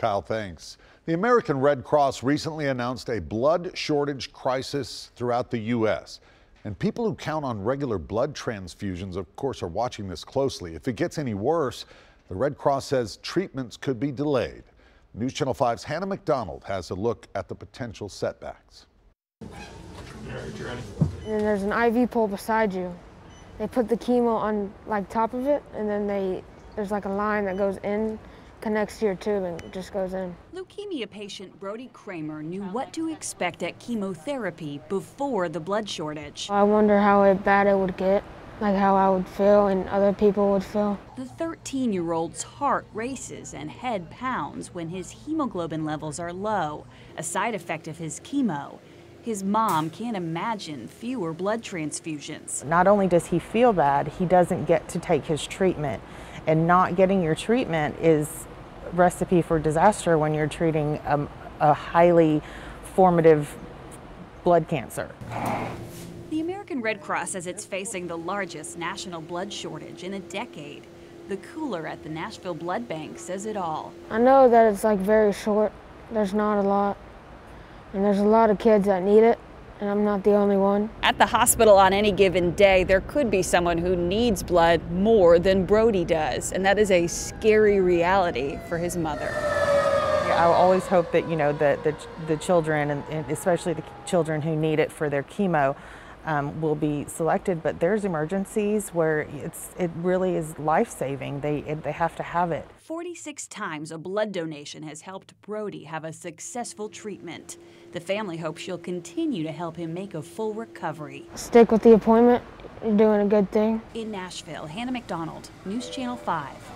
Kyle, thanks. The American Red Cross recently announced a blood shortage crisis throughout the U.S. And people who count on regular blood transfusions, of course, are watching this closely. If it gets any worse, the Red Cross says treatments could be delayed. News Channel 5's Hannah McDonald has a look at the potential setbacks. And then there's an IV pole beside you. They put the chemo on like top of it, and then they there's like a line that goes in, connects to your tube, and just goes in. Leukemia patient Brody Kramer knew what to expect at chemotherapy before the blood shortage. I wonder how bad it would get like how I would feel and other people would feel. The 13 year old's heart races and head pounds when his hemoglobin levels are low, a side effect of his chemo. His mom can't imagine fewer blood transfusions. Not only does he feel bad, he doesn't get to take his treatment. And not getting your treatment is recipe for disaster when you're treating a, a highly formative blood cancer. The American Red Cross says it's facing the largest national blood shortage in a decade. The cooler at the Nashville Blood Bank says it all. I know that it's like very short. There's not a lot. And there's a lot of kids that need it, and I'm not the only one. At the hospital on any given day, there could be someone who needs blood more than Brody does, and that is a scary reality for his mother. I always hope that, you know, the, the, the children, and especially the children who need it for their chemo, um, will be selected, but there's emergencies where it's it really is life-saving. They it, they have to have it. 46 times a blood donation has helped Brody have a successful treatment. The family hopes she'll continue to help him make a full recovery. Stick with the appointment. You're doing a good thing. In Nashville, Hannah McDonald, News Channel 5.